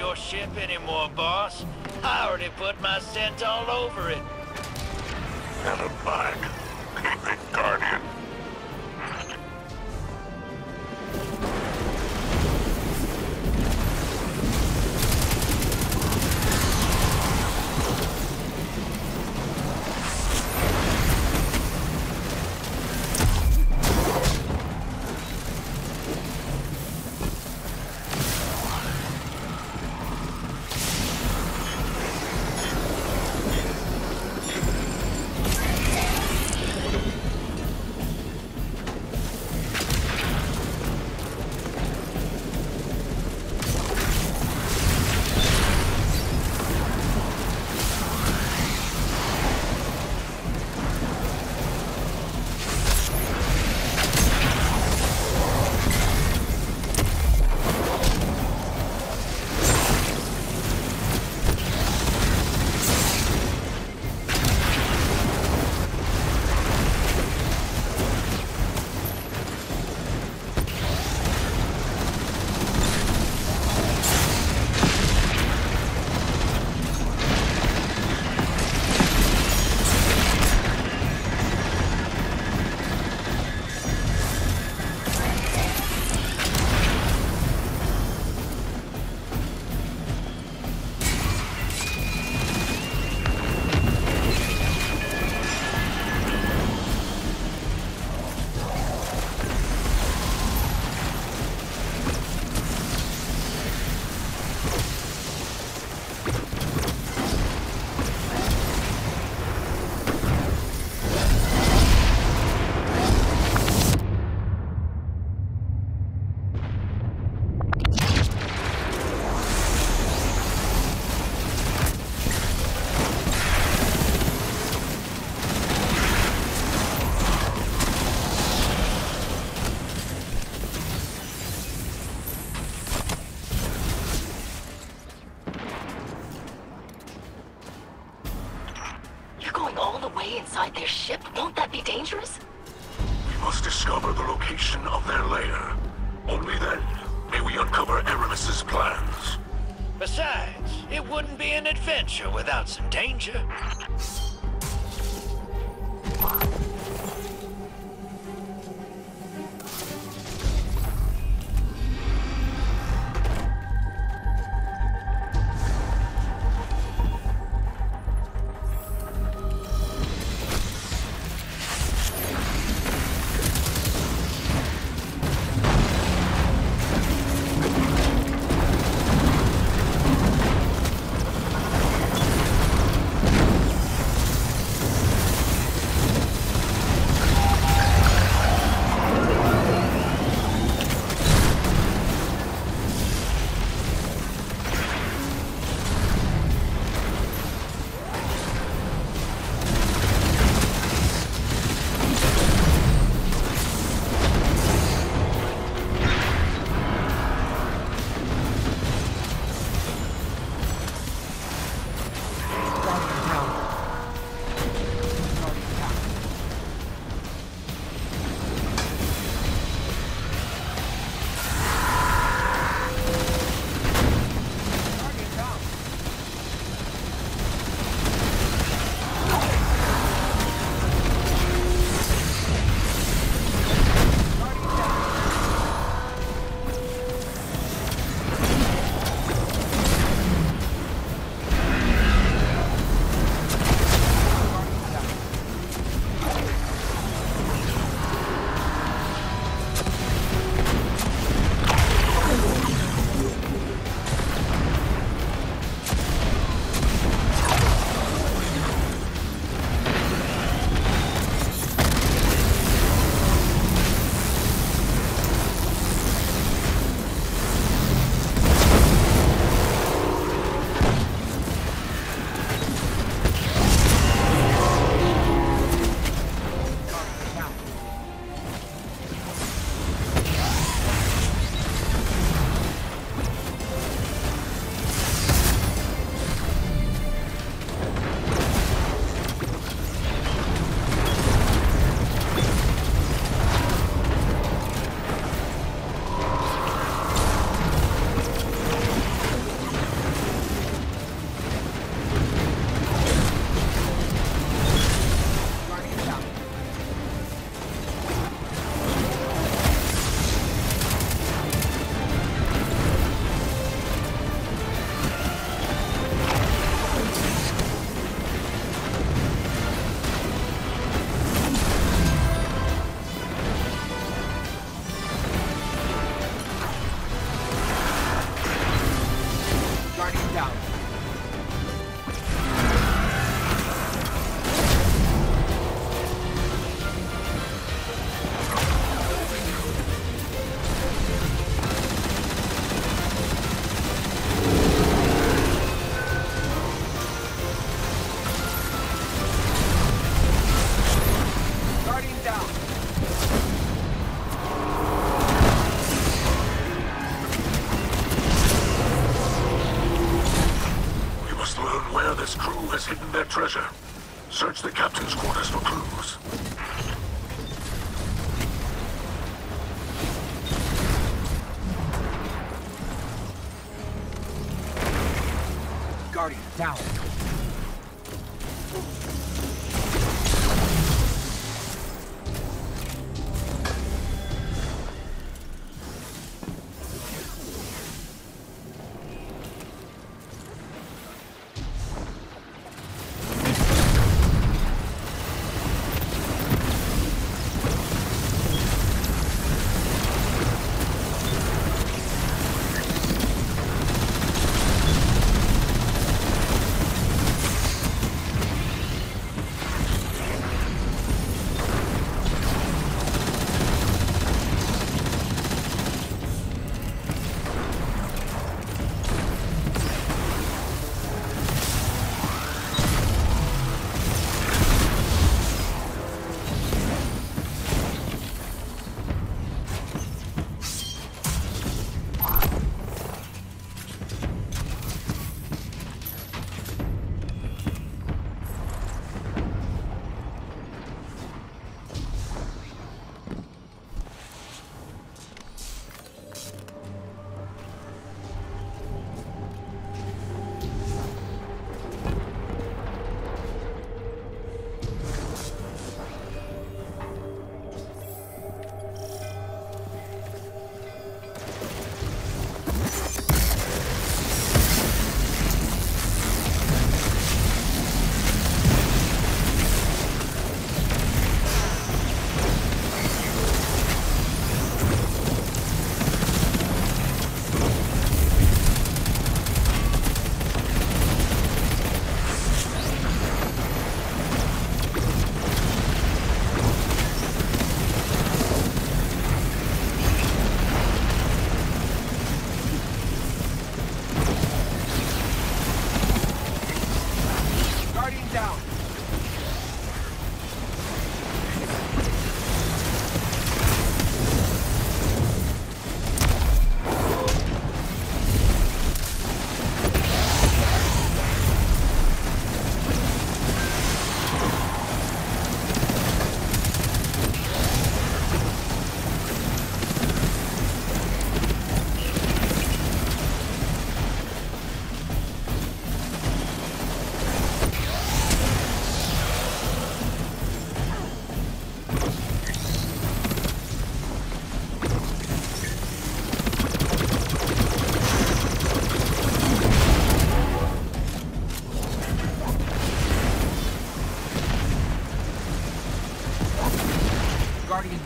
Your ship anymore, boss. I already put my scent all over it. Never mind. Keep inside their ship? Won't that be dangerous? We must discover the location of their lair. Only then may we uncover Eramis's plans. Besides, it wouldn't be an adventure without some danger. has hidden their treasure. Search the captain's quarters for clues. Guardian, down.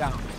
Guardian down.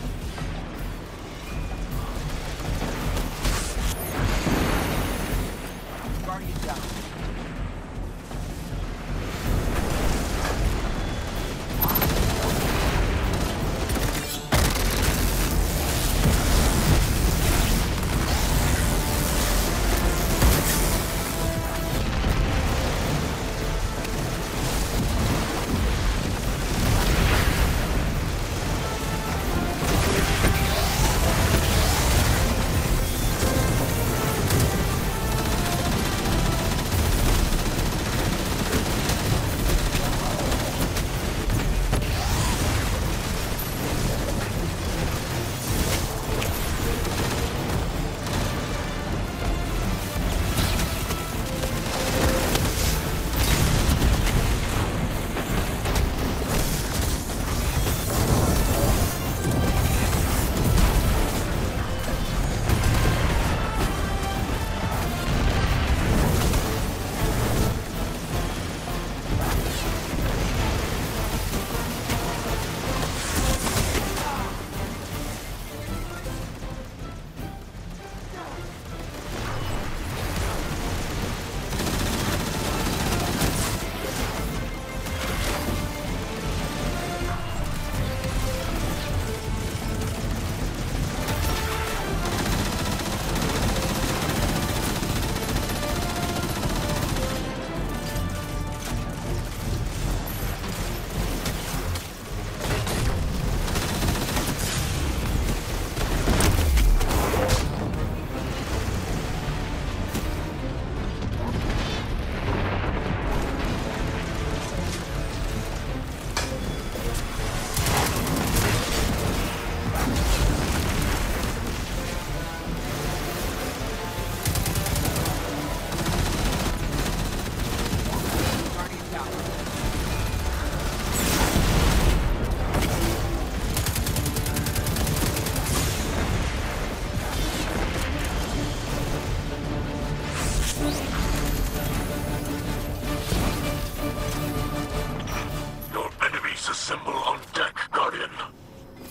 On deck, Guardian.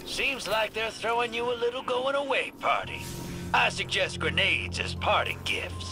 Seems like they're throwing you a little going away party. I suggest grenades as parting gifts.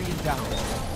Guardian down.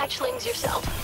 Hatchlings yourself.